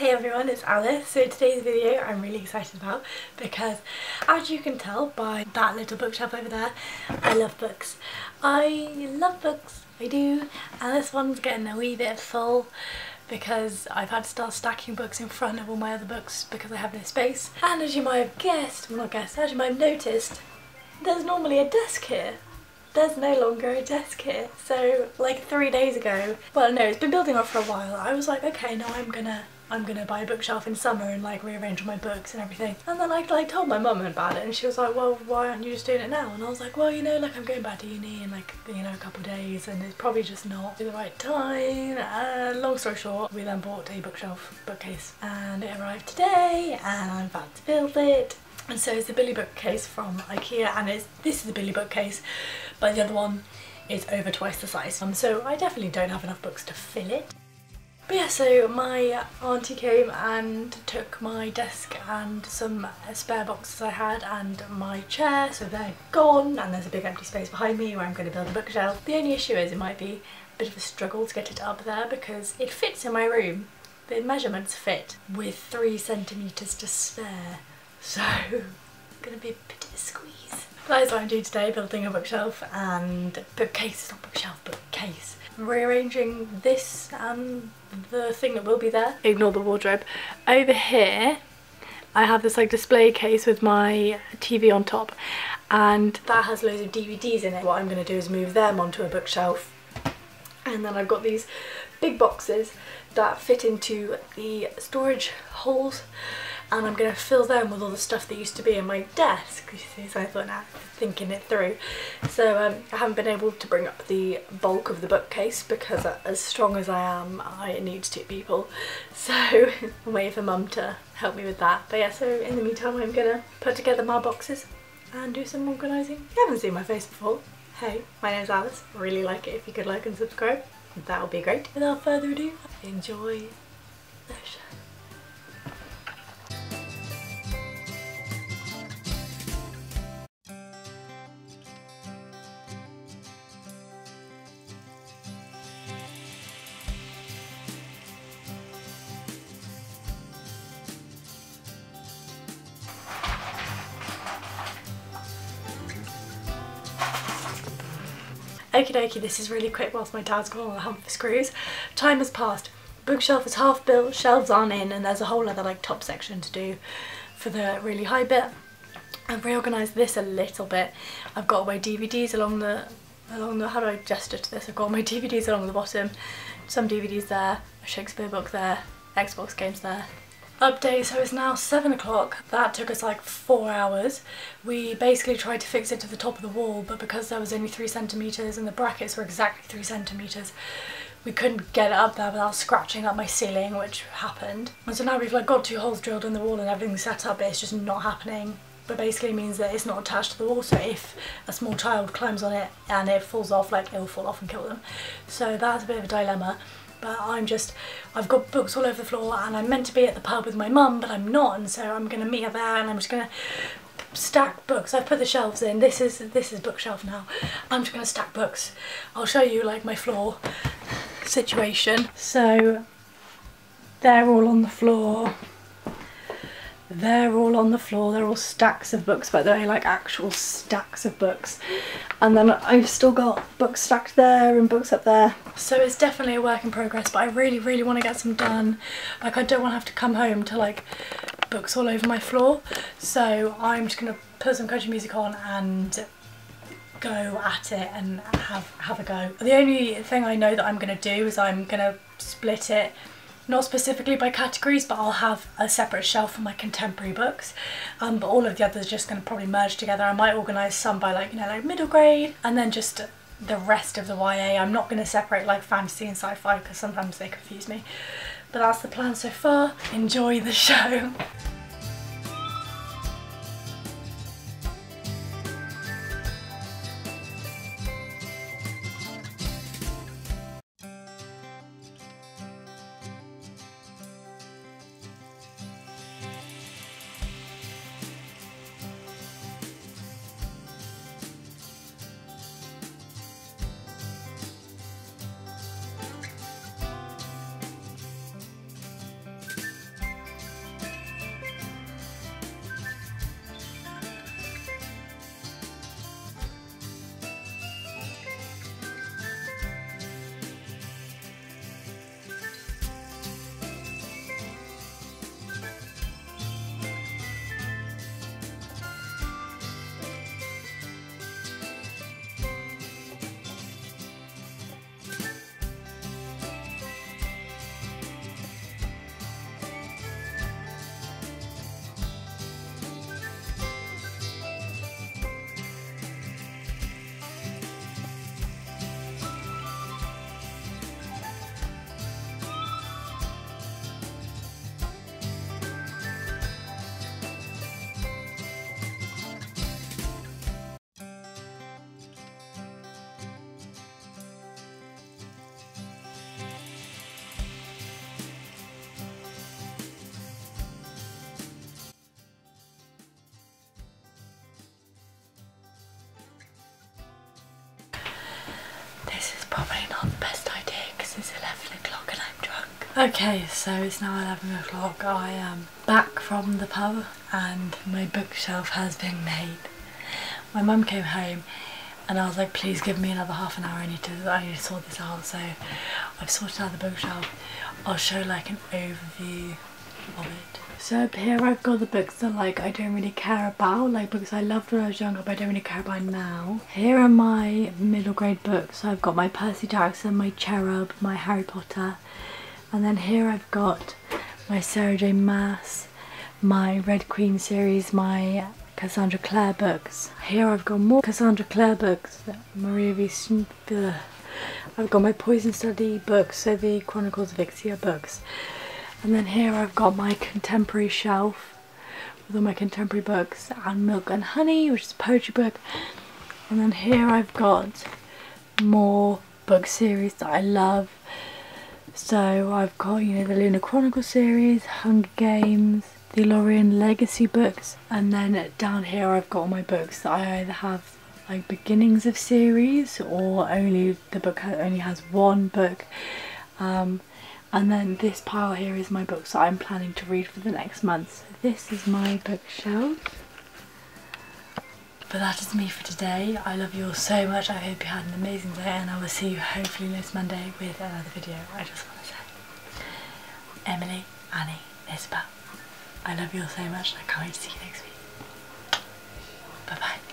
Hey everyone, it's Alice. So today's video I'm really excited about because as you can tell by that little bookshelf over there, I love books. I love books, I do, and this one's getting a wee bit full because I've had to start stacking books in front of all my other books because I have no space. And as you might have guessed, well not guessed, as you might have noticed, there's normally a desk here there's no longer a desk here. So like three days ago, well no, it's been building up for a while. I was like, okay, now I'm gonna I'm gonna buy a bookshelf in summer and like rearrange all my books and everything. And then I like told my mum about it and she was like, well, why aren't you just doing it now? And I was like, well, you know, like I'm going back to uni in like, you know, a couple days and it's probably just not the right time. Uh, long story short, we then bought a bookshelf bookcase and it arrived today and I'm about to build it. And so it's the Billy bookcase from Ikea and it's this is the Billy bookcase but the other one is over twice the size. Um, so I definitely don't have enough books to fill it. But yeah, so my auntie came and took my desk and some spare boxes I had and my chair, so they're gone and there's a big empty space behind me where I'm going to build a bookshelf. The only issue is it might be a bit of a struggle to get it up there because it fits in my room. The measurements fit with three centimetres to spare, so it's going to be a bit of a squeeze. That is what I'm doing today, building a bookshelf and bookcase, not bookshelf, bookcase. Rearranging this and the thing that will be there. Ignore the wardrobe. Over here I have this like display case with my TV on top and that has loads of DVDs in it. What I'm going to do is move them onto a bookshelf and then I've got these big boxes that fit into the storage holes and I'm going to fill them with all the stuff that used to be in my desk. So I thought now, thinking it through. So um, I haven't been able to bring up the bulk of the bookcase because uh, as strong as I am, I need two people. So I'm waiting for mum to help me with that. But yeah, so in the meantime, I'm going to put together my boxes and do some organising. You haven't seen my face before. Hey, my name's Alice. Really like it if you could like and subscribe. That would be great. Without further ado, enjoy the show. Okie dokie, this is really quick whilst my dad's gone on a hunt for screws. Time has passed. Bookshelf is half built, shelves aren't in, and there's a whole other like top section to do for the really high bit. I've reorganised this a little bit. I've got my DVDs along the along the how do I gesture to this? I've got my DVDs along the bottom, some DVDs there, a Shakespeare book there, Xbox games there, Update, so it's now 7 o'clock. That took us like 4 hours. We basically tried to fix it to the top of the wall, but because there was only 3 centimetres and the brackets were exactly 3 centimetres, we couldn't get it up there without scratching up my ceiling, which happened. And so now we've like got two holes drilled in the wall and everything set up, but it's just not happening. But basically means that it's not attached to the wall, so if a small child climbs on it and it falls off, like it'll fall off and kill them. So that's a bit of a dilemma but I'm just, I've got books all over the floor and I'm meant to be at the pub with my mum, but I'm not, and so I'm going to meet her there and I'm just going to stack books. I've put the shelves in. This is this is bookshelf now. I'm just going to stack books. I'll show you like my floor situation. So they're all on the floor. They're all on the floor. They're all stacks of books, but they're like actual stacks of books and then I've still got books stacked there and books up there. So it's definitely a work in progress but I really really want to get some done. Like I don't want to have to come home to like books all over my floor so I'm just to put some country music on and go at it and have have a go. The only thing I know that I'm to do is I'm to split it not specifically by categories but I'll have a separate shelf for my contemporary books um, but all of the others are just going to probably merge together. I might organise some by like you know like middle grade and then just the rest of the YA. I'm not going to separate like fantasy and sci-fi because sometimes they confuse me but that's the plan so far. Enjoy the show. This is probably not the best idea because it's 11 o'clock and I'm drunk. Okay, so it's now 11 o'clock. I am back from the pub and my bookshelf has been made. My mum came home and I was like, please give me another half an hour. I need to, I need to sort this out. So I've sorted out the bookshelf. I'll show like an overview So up here I've got the books that like I don't really care about, like books I loved when I was younger but I don't really care about now. Here are my middle grade books. So I've got my Percy Jackson, my Cherub, my Harry Potter and then here I've got my Sarah J Maas, my Red Queen series, my Cassandra Clare books. Here I've got more Cassandra Clare books, Maria V. I've got my Poison Study books, so the Chronicles of Ixia books. And then here I've got my contemporary shelf with all my contemporary books and Milk and Honey, which is a poetry book. And then here I've got more book series that I love. So I've got, you know, the Lunar Chronicle series, Hunger Games, the Lorien Legacy books and then down here I've got all my books that I either have like beginnings of series or only the book only has one book um, and then this pile here is my books that I'm planning to read for the next month. So this is my bookshelf. But that is me for today. I love you all so much. I hope you had an amazing day and I will see you hopefully next Monday with another video. I just want to say Emily, Annie, Isabel. I love you all so much I can't wait to see you next week. Bye bye.